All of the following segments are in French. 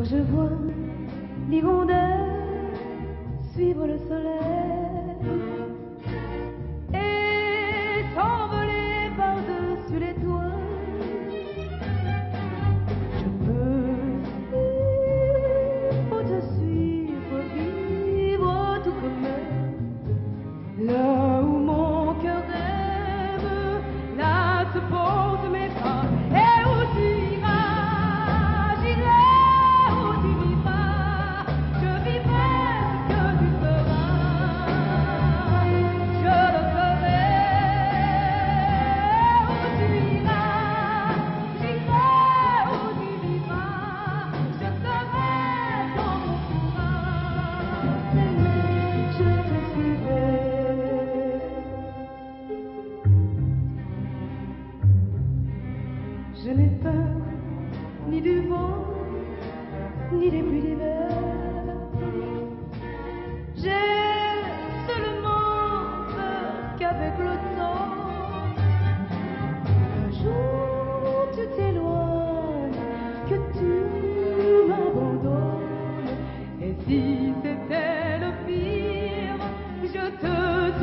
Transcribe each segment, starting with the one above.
Quand je vois l'hirondelle suivre le soleil et s'envoler par-dessus les toits, je peux te suivre, vivre tout comme elle. Là où mon cœur rêve, là se posent mes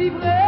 vibrer.